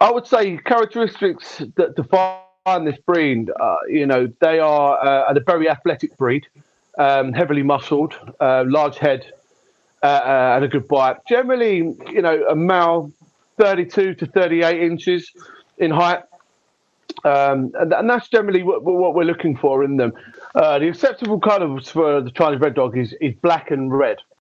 I would say characteristics that define this breed, uh, you know, they are uh, a very athletic breed, um, heavily muscled, uh, large head, uh, uh, and a good bite. Generally, you know, a male 32 to 38 inches in height. Um, and, and, that's generally what, what, we're looking for in them. Uh, the acceptable colours for the Chinese red dog is, is black and red.